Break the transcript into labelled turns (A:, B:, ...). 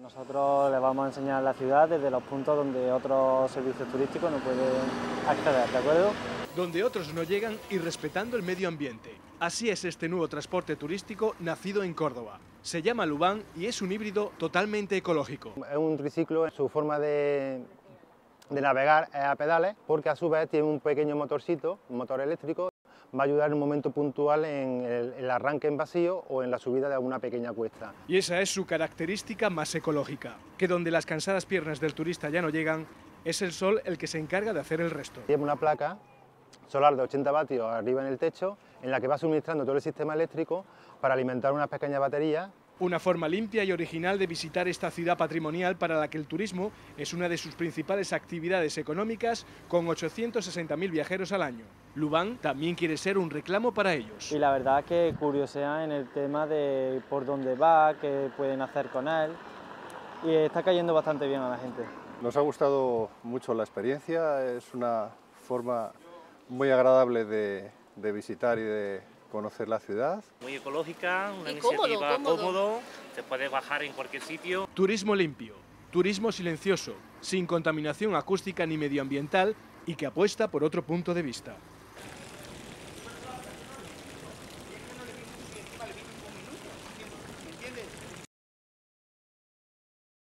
A: Nosotros les vamos a enseñar la ciudad desde los puntos donde otros servicios turísticos no pueden acceder, ¿de acuerdo?
B: Donde otros no llegan y respetando el medio ambiente. Así es este nuevo transporte turístico nacido en Córdoba. Se llama Lubán y es un híbrido totalmente ecológico.
C: Es un triciclo, su forma de, de navegar es a pedales porque a su vez tiene un pequeño motorcito, un motor eléctrico, va a ayudar en un momento puntual en el, el, arranque en vacío o en la subida de alguna pequeña cuesta.
B: Y esa es su característica más ecológica, que donde las cansadas piernas del turista ya no llegan, es el sol el que se encarga de hacer el resto.
C: Tiene una placa solar de 80 vatios arriba en el techo, en la que va suministrando todo el sistema eléctrico para alimentar unas pequeñas baterías
B: una forma limpia y original de visitar esta ciudad patrimonial para la que el turismo es una de sus principales actividades económicas con 860.000 viajeros al año. Lubán también quiere ser un reclamo para ellos.
A: Y la verdad que curiosean en el tema de por dónde va, qué pueden hacer con él y está cayendo bastante bien a la gente.
D: Nos ha gustado mucho la experiencia, es una forma muy agradable de, de visitar y de conocer la ciudad.
E: Muy ecológica, una
F: y
E: iniciativa
F: cómodo,
E: cómodo. cómodo, se puede bajar en cualquier sitio.
B: Turismo limpio, turismo silencioso, sin contaminación acústica ni medioambiental y que apuesta por otro punto de vista.